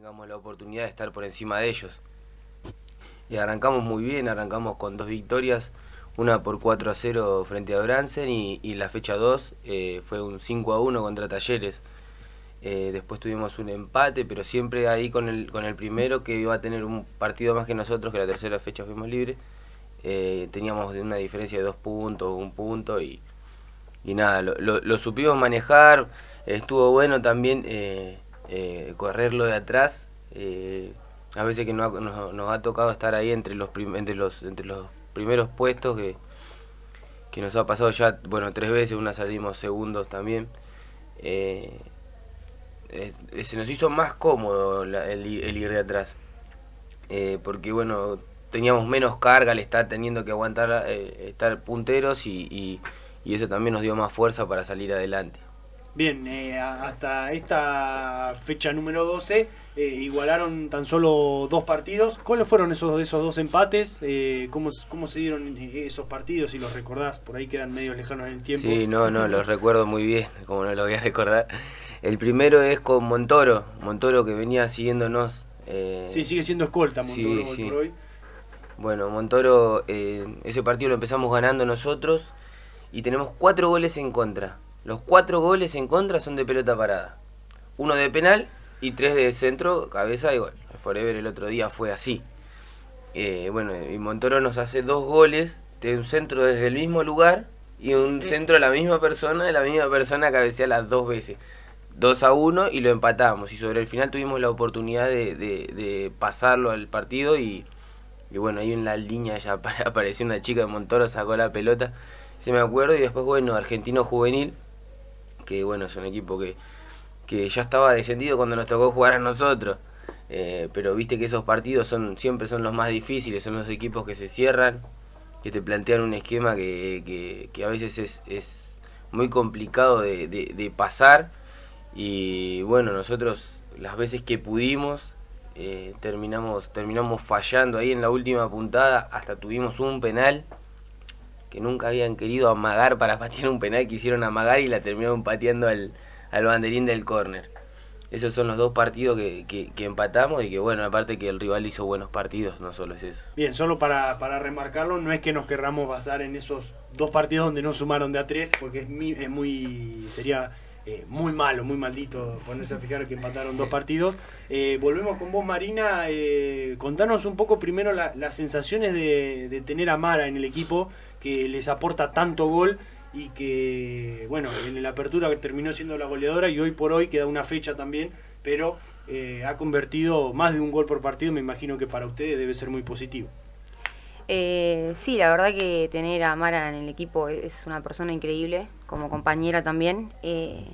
tengamos la oportunidad de estar por encima de ellos. Y arrancamos muy bien, arrancamos con dos victorias, una por 4 a 0 frente a Bransen y, la fecha 2 eh, fue un 5 a 1 contra Talleres. Eh, después tuvimos un empate, pero siempre ahí con el, con el primero que iba a tener un partido más que nosotros, que la tercera fecha fuimos libres. Eh, teníamos una diferencia de dos puntos, un punto y, y nada, lo, lo, supimos manejar. Estuvo bueno también correrlo de atrás. a veces que nos, nos, ha tocado estar ahí entre los, entre los, entre los primeros puestos que, que nos ha pasado ya, bueno, tres veces, una salimos segundos también. Eh, eh, se nos hizo más cómodo el, ir de atrás. Eh, porque bueno, teníamos menos carga al estar teniendo que aguantar, estar punteros y, y, eso también nos dio más fuerza para salir adelante. Bien, hasta esta fecha número 12 eh, igualaron tan solo dos partidos. ¿Cuáles fueron esos, esos dos empates? Eh, ¿cómo, ¿Cómo se dieron esos partidos? Si los recordás, por ahí quedan medio lejanos en el tiempo. Sí, no, no, los recuerdo muy bien, como no lo voy a recordar. El primero es con Montoro, Montoro que venía siguiéndonos. Eh, sí, sigue siendo escolta Montoro por hoy. Bueno, Montoro, ese partido lo empezamos ganando nosotros y tenemos cuatro goles en contra. Los cuatro goles en contra son de pelota parada. Uno de penal y tres de centro, cabeza, igual. El Forever el otro día fue así. Eh, bueno, y Montoro nos hace dos goles de un centro desde el mismo lugar y un centro de la misma persona, de la misma persona cabecea las dos veces. 2 a 1 y lo empatamos. Y sobre el final tuvimos la oportunidad de, de, pasarlo al partido y, y, bueno, ahí en la línea ya apareció una chica de Montoro, sacó la pelota, se me acuerdo, y después, bueno, Argentino Juvenil, que bueno, es un equipo que que ya estaba descendido cuando nos tocó jugar a nosotros. Eh, pero viste que esos partidos son siempre son los más difíciles, son los equipos que se cierran, que te plantean un esquema que, que, a veces es, es muy complicado de, de, pasar. Y bueno, nosotros las veces que pudimos eh, terminamos, terminamos fallando ahí en la última puntada, hasta tuvimos un penal que nunca habían querido amagar para patear un penal, quisieron amagar y la terminaron pateando al, al banderín del córner. Esos son los dos partidos que, que, empatamos y que bueno, aparte que el rival hizo buenos partidos, no solo es eso. Bien, solo para, para remarcarlo, no es que nos querramos basar en esos dos partidos donde no sumaron de a tres, porque es, es muy, sería eh, muy malo, muy maldito ponerse a fijar que empataron dos partidos. Eh, volvemos con vos, Marina. Eh, contanos un poco primero las sensaciones de, de tener a Mara en el equipo, que les aporta tanto gol y que, bueno, en la apertura terminó siendo la goleadora y hoy por hoy queda una fecha también, pero eh, ha convertido más de un gol por partido, me imagino que para ustedes debe ser muy positivo. Eh, sí, la verdad que tener a Mara en el equipo es una persona increíble, como compañera también. Eh,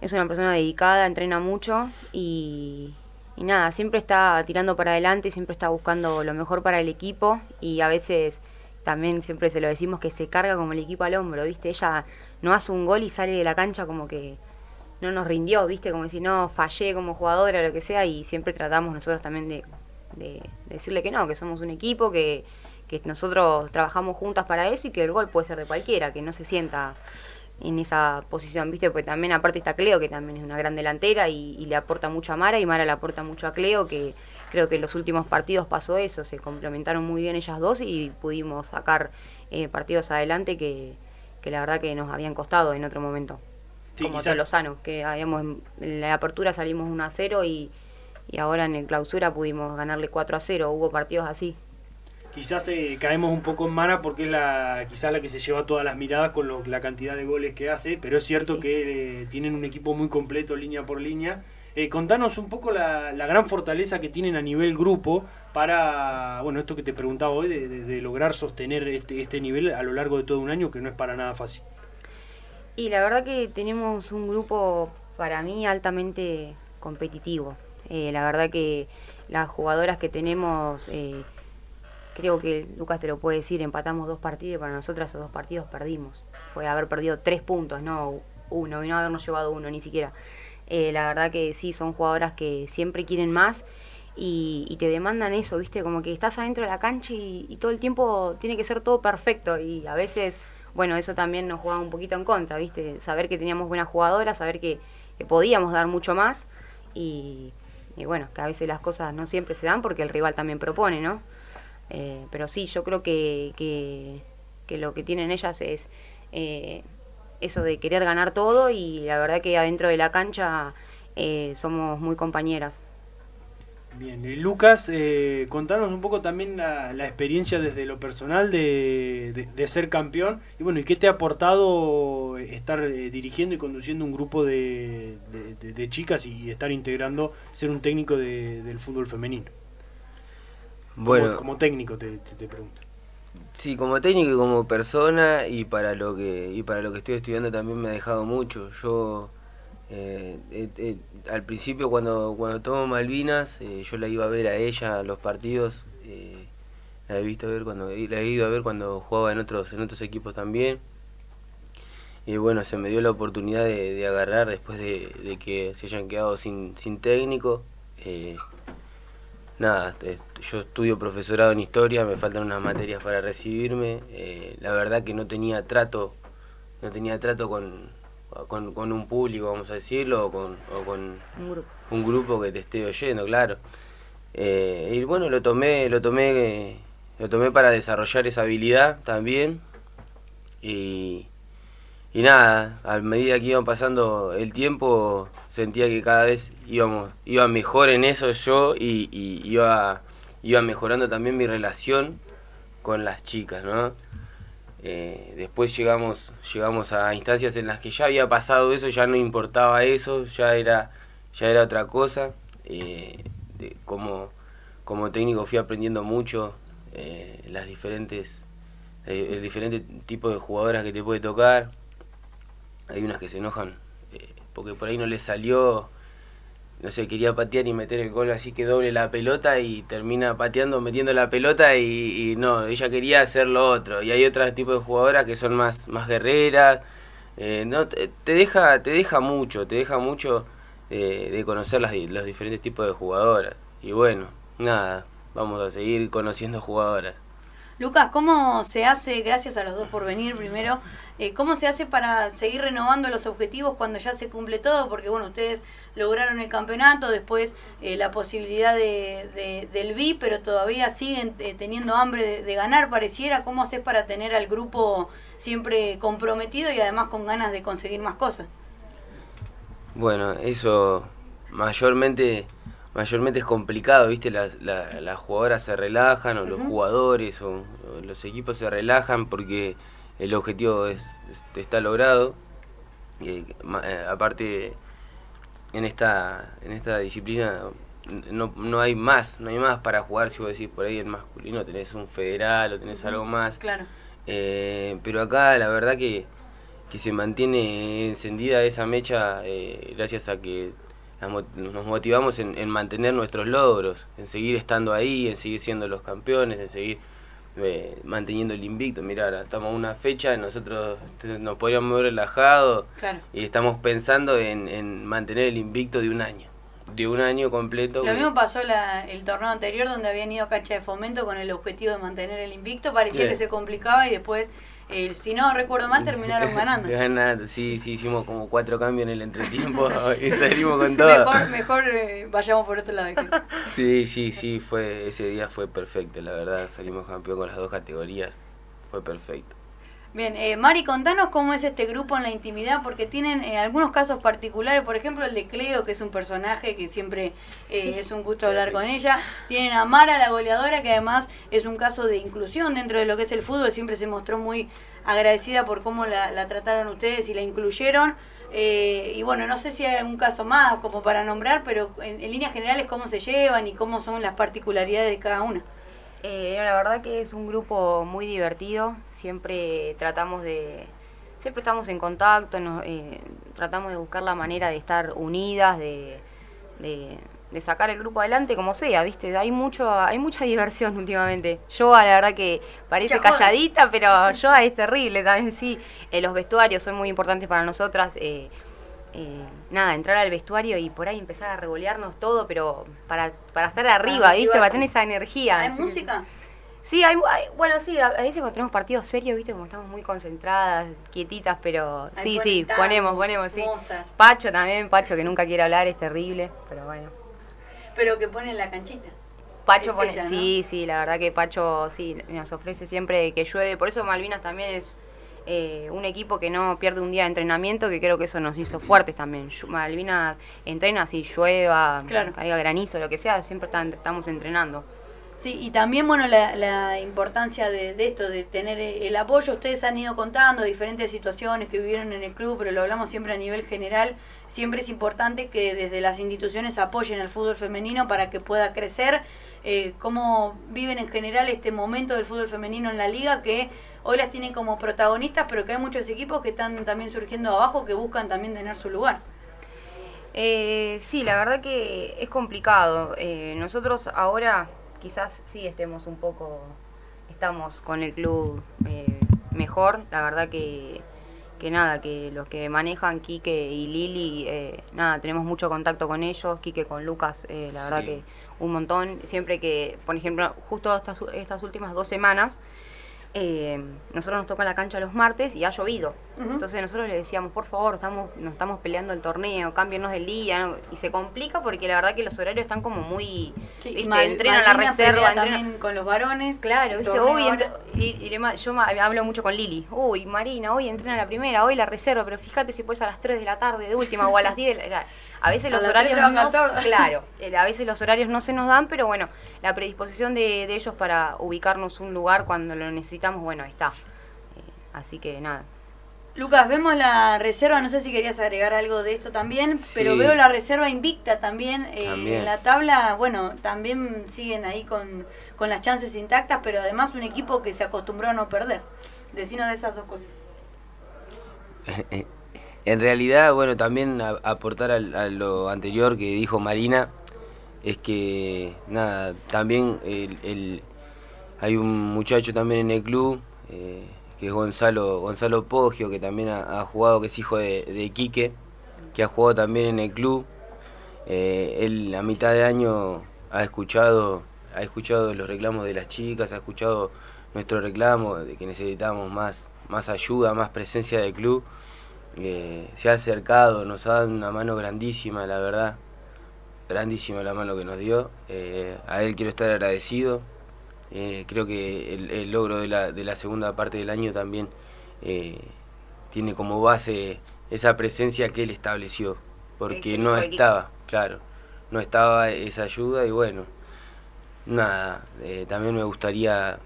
es una persona dedicada, entrena mucho y, y nada, siempre está tirando para adelante, siempre está buscando lo mejor para el equipo y a veces también siempre se lo decimos que se carga como el equipo al hombro, ¿viste? Ella no hace un gol y sale de la cancha como que no nos rindió, ¿viste? Como si no, fallé como jugadora lo que sea y siempre tratamos nosotros también de, decirle que no, que somos un equipo, que, que nosotros trabajamos juntas para eso y que el gol puede ser de cualquiera, que no se sienta en esa posición, ¿viste? Porque también aparte está Cleo, que también es una gran delantera y, y le aporta mucho a Mara y Mara le aporta mucho a Cleo, que creo que en los últimos partidos pasó eso, se complementaron muy bien ellas dos y pudimos sacar eh, partidos adelante que, que, la verdad que nos habían costado en otro momento. como Tolosano, que habíamos en la apertura salimos 1 a 0 y, y ahora en el clausura pudimos ganarle 4 a 0, hubo partidos así. Quizás eh, caemos un poco en mana porque es la quizás la que se lleva todas las miradas con la cantidad de goles que hace, pero es cierto que eh, tienen un equipo muy completo línea por línea eh, contanos un poco la, gran fortaleza que tienen a nivel grupo para, bueno, esto que te preguntaba hoy, de, lograr sostener este, este nivel a lo largo de todo un año, que no es para nada fácil. Y la verdad que tenemos un grupo, para mí, altamente competitivo. Eh, la verdad que las jugadoras que tenemos, eh, creo que Lucas te lo puede decir, empatamos dos partidos y para nosotras esos dos partidos perdimos. Fue haber perdido tres puntos, no uno, y no habernos llevado uno ni siquiera. Eh, la verdad que sí, son jugadoras que siempre quieren más y, te demandan eso, ¿viste? Como que estás adentro de la cancha y, todo el tiempo tiene que ser todo perfecto y a veces, bueno, eso también nos jugaba un poquito en contra, ¿viste? Saber que teníamos buenas jugadoras, saber que, podíamos dar mucho más y bueno, que a veces las cosas no siempre se dan porque el rival también propone, ¿no? Eh, pero sí, yo creo que, que, lo que tienen ellas es eh, eso de querer ganar todo y la verdad que adentro de la cancha eh, somos muy compañeras. Bien, Lucas, eh, contanos un poco también la, experiencia desde lo personal de, ser campeón y bueno, ¿y qué te ha aportado estar eh, dirigiendo y conduciendo un grupo de, chicas y estar integrando, ser un técnico del fútbol femenino? Bueno, como, técnico te, te, pregunto. Sí, como técnico y como persona y para lo que y para lo que estoy estudiando también me ha dejado mucho. Yo eh, eh, eh, al principio cuando, cuando tomo Malvinas, yo la iba a ver a ella los partidos, la he visto ver cuando, la he ido a ver cuando jugaba en otros, en otros equipos también. Y bueno, se me dio la oportunidad de, agarrar después de, que se hayan quedado sin, sin técnico. Nada, yo estudio profesorado en historia, me faltan unas materias para recibirme. la verdad que no tenía trato, no tenía trato con, con, con un público, vamos a decirlo, o con, o con un, grupo. que te esté oyendo, claro. Eh, y bueno, lo tomé, lo tomé, lo tomé para desarrollar esa habilidad también. Y, y nada, a medida que iban pasando el tiempo, sentía que cada vez íbamos, iba mejor en eso yo y, iba, iba mejorando también mi relación con las chicas, ¿no? Eh, después llegamos, llegamos a instancias en las que ya había pasado eso, ya no importaba eso, ya era, ya era otra cosa. Eh, como, como técnico fui aprendiendo mucho eh, las diferentes, el diferente tipo de jugadoras que te puede tocar. Hay unas que se enojan porque por ahí no les salió no sé, quería patear y meter el gol así que doble la pelota y termina pateando, metiendo la pelota y, no, ella quería hacer lo otro. Y hay otros tipos de jugadoras que son más, más guerreras. Eh, no, te, deja, te deja mucho, te deja mucho eh, de conocer las, los diferentes tipos de jugadoras. Y bueno, nada, vamos a seguir conociendo jugadoras. Lucas, ¿cómo se hace, gracias a los dos por venir primero, eh, cómo se hace para seguir renovando los objetivos cuando ya se cumple todo? Porque bueno, ustedes lograron el campeonato, después eh, la posibilidad de, del BI, pero todavía siguen eh, teniendo hambre de, ganar, pareciera. ¿Cómo haces para tener al grupo siempre comprometido y además con ganas de conseguir más cosas? Bueno, eso mayormente mayormente es complicado, ¿viste? Las, las jugadoras se relajan, o los jugadores, o, los equipos se relajan porque el objetivo es, está logrado. Y, eh, aparte, en esta, en esta disciplina no, no hay más, no hay más para jugar si vos decís por ahí el masculino, tenés un federal o tenés algo más. Claro. Eh, pero acá la verdad que, que se mantiene encendida esa mecha eh, gracias a que nos motivamos en, mantener nuestros logros, en seguir estando ahí, en seguir siendo los campeones, en seguir eh, manteniendo el invicto. Mira, estamos a una fecha, y nosotros nos podríamos ver relajados y estamos pensando en, mantener el invicto de un año. De un año completo. Lo mismo pasó el torneo anterior donde habían ido a cancha de fomento con el objetivo de mantener el invicto. Parecía que se complicaba y después eh, si no recuerdo mal, terminaron ganando. ganando, sí, sí, hicimos como cuatro cambios en el entretiempo y salimos con todo. Mejor, mejor eh, vayamos por otro lado. Sí, sí, sí, fue, ese día fue perfecto, la verdad. Salimos campeón con las dos categorías, fue perfecto. Bien, eh, Mari, contanos cómo es este grupo en la intimidad, porque tienen eh, algunos casos particulares, por ejemplo el de Cleo, que es un personaje que siempre eh, es un gusto hablar con ella. Tienen a Mara, la goleadora, que además es un caso de inclusión dentro de lo que es el fútbol, siempre se mostró muy agradecida por cómo la, trataron ustedes y la incluyeron. y bueno, no sé si hay algún caso más como para nombrar, pero en, en líneas generales cómo se llevan y cómo son las particularidades de cada una. La verdad que es un grupo muy divertido, siempre tratamos de, siempre estamos en contacto, eh, tratamos de buscar la manera de estar unidas, de, de, sacar el grupo adelante como sea, ¿viste? Hay mucho hay mucha diversión últimamente. Yo la verdad que parece calladita, pero yo es terrible también, sí. Eh, los vestuarios son muy importantes para nosotras. Eh, nada, entrar al vestuario y por ahí empezar a revolearnos todo, pero para, para estar arriba, ¿viste? Para tener esa energía. ¿Hay música? Sí, hay, bueno, sí, a, veces cuando tenemos partidos serios, viste, como estamos muy concentradas, quietitas, pero sí, sí, ponemos, ponemos, sí. Pacho también, Pacho que nunca quiere hablar, es terrible, pero bueno. pero que pone en la canchita. Pacho Es pone, ella, ¿no? sí, sí, la verdad que Pacho sí nos ofrece siempre que llueve, por eso Malvinas también es eh, un equipo que no pierde un día de entrenamiento, que creo que eso nos hizo fuertes también. Malvinas entrena si llueva, Claro. caiga granizo, lo que sea, siempre están- estamos entrenando. Sí, y también, bueno, la, la importancia de, de esto, de tener el apoyo. Ustedes han ido contando diferentes situaciones que vivieron en el club, pero lo hablamos siempre a nivel general. Siempre es importante que desde las instituciones apoyen al fútbol femenino para que pueda crecer. Eh, ¿Cómo viven en general este momento del fútbol femenino en la liga que hoy las tienen como protagonistas, pero que hay muchos equipos que están también surgiendo abajo que buscan también tener su lugar? Eh, sí, la verdad que es complicado. Eh, nosotros ahora quizás sí estemos un poco, estamos con el club eh, mejor. La verdad que, que nada, que los que manejan Quique y Lili, eh, nada, tenemos mucho contacto con ellos. Quique con Lucas, eh, la verdad que un montón. Siempre que, por ejemplo, justo estas, estas últimas dos semanas, eh, nosotros nos toca la cancha los martes y ha llovido. Entonces nosotros le decíamos, por favor, estamos, nos estamos peleando el torneo, cámbienos el día. ¿no? Y se complica porque la verdad que los horarios están como muy... Sí, ¿viste? Mal- entrenan la reserva, entrenan- también con los varones. Claro, viste, uy, entre- y, y le yo hablo mucho con Lili. Uy, Marina, hoy entrena la primera, hoy la reserva, pero fíjate si puedes a las 3 de la tarde de última o a las 10 de la... A veces los horarios 3 no, claro, eh, a veces los horarios no se nos dan, pero bueno, la predisposición de, de ellos para ubicarnos un lugar cuando lo necesitamos, bueno, está. Eh, así que nada. Lucas, vemos la reserva, no sé si querías agregar algo de esto también, Sí. pero veo la reserva invicta también. eh, También. En la tabla, bueno, también siguen ahí con, con las chances intactas, pero además un equipo que se acostumbró a no perder. Decinos de esas dos cosas. En realidad, bueno, también a- aportar al- a, lo anterior que dijo Marina, es que, nada, también el, el- hay un muchacho también en el club, eh, que es Gonzalo, Gonzalo Poggio, que también ha, jugado, que es hijo de, de Quique, que ha jugado también en el club. Eh, él a mitad de año ha escuchado, ha escuchado los reclamos de las chicas, ha escuchado nuestro reclamo de que necesitamos más, más ayuda, más presencia del club. Eh, se ha acercado, nos ha dado una mano grandísima, la verdad. Grandísima la mano que nos dio. Eh, a él quiero estar agradecido. Eh, creo que el, el logro de la, de la segunda parte del año también eh, tiene como base esa presencia que él estableció. Porque no estaba, claro, no estaba esa ayuda y bueno, nada, eh, también me gustaría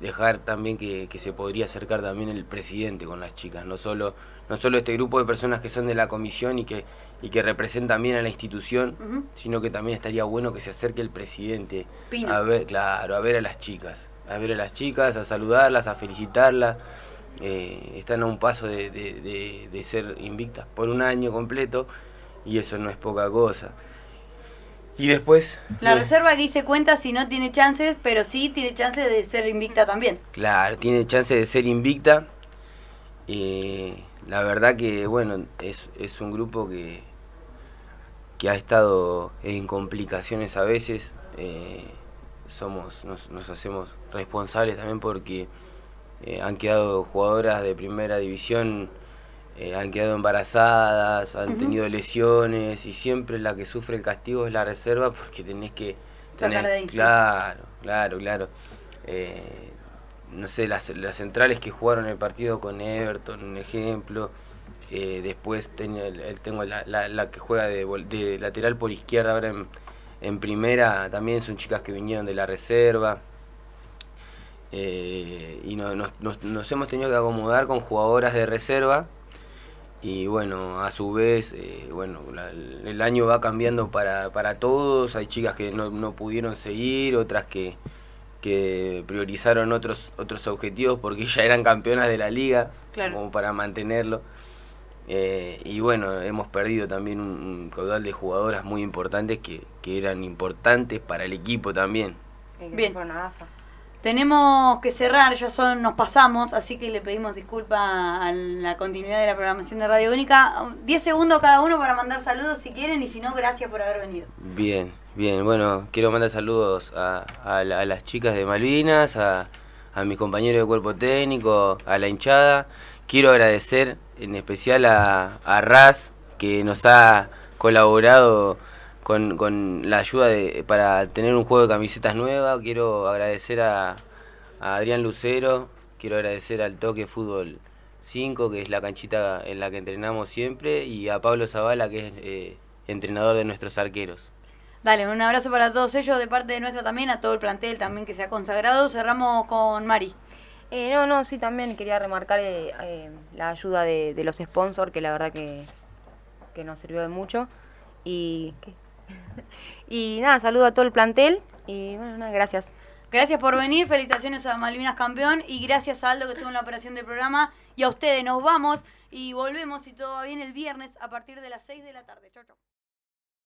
dejar también que, que se podría acercar también el presidente con las chicas, no solo, no solo este grupo de personas que son de la comisión y que, y que representan bien a la institución, sino que también estaría bueno que se acerque el presidente Pino. a ver, claro, a ver a las chicas, a ver a las chicas, a saludarlas, a felicitarlas. Eh, están a un paso de, de- de- de ser invictas por un año completo y eso no es poca cosa. Y después... La eh, reserva que hice cuenta si no tiene chances, pero sí tiene chances de ser invicta también. Claro, tiene chance de ser invicta. Eh, la verdad que, bueno, es, es un grupo que, que ha estado en complicaciones a veces. Eh, somos, nos, nos hacemos responsables también porque eh, han quedado jugadoras de primera división, eh, han quedado embarazadas, han tenido lesiones y siempre la que sufre el castigo es la reserva porque tenés que... Sacar tenés- de. Claro, claro, claro. Eh, no sé, las, las centrales que jugaron el partido con Everton, un ejemplo. Eh, después tengo, tengo la, la- la que juega de, de lateral por izquierda ahora en, en primera. También son chicas que vinieron de la reserva. Eh, y no- nos, nos- nos hemos tenido que acomodar con jugadoras de reserva. Y bueno, a su vez, eh, bueno, la- el año va cambiando para, para todos. Hay chicas que no, no pudieron seguir, otras que, que priorizaron otros, otros objetivos porque ya eran campeonas de la liga, Claro. como para mantenerlo. Eh, y bueno, hemos perdido también un, un caudal de jugadoras muy importantes que, que eran importantes para el equipo también. Bien. Tenemos que cerrar, ya son, nos pasamos, así que le pedimos disculpa a la continuidad de la programación de Radio Única. 10 segundos cada uno para mandar saludos si quieren y si no, gracias por haber venido. Bien, bien. Bueno, quiero mandar saludos a, a la- a las chicas de Malvinas, a, a mis compañeros de cuerpo técnico, a la hinchada. Quiero agradecer en especial a, Raz, que nos ha colaborado con, la ayuda para tener un juego de camisetas nueva. Quiero agradecer a, a Adrián Lucero, quiero agradecer al Toque Fútbol 5, que es la canchita en la que entrenamos siempre, y a Pablo Zavala, que es eh, entrenador de nuestros arqueros. Dale, un abrazo para todos ellos de parte de nuestra también, a todo el plantel también que se ha consagrado. Cerramos con Mari. Eh, no, no, sí, también quería remarcar eh, eh, la ayuda de, los sponsors, que la verdad que, que nos sirvió de mucho. Y, y nada, saludo a todo el plantel y bueno, nada, gracias. Gracias por venir, felicitaciones a Malvinas campeón y gracias a Aldo que estuvo en la operación del programa y a ustedes nos vamos y volvemos si todo va bien el viernes a partir de las 6 de la tarde. Chau, chau.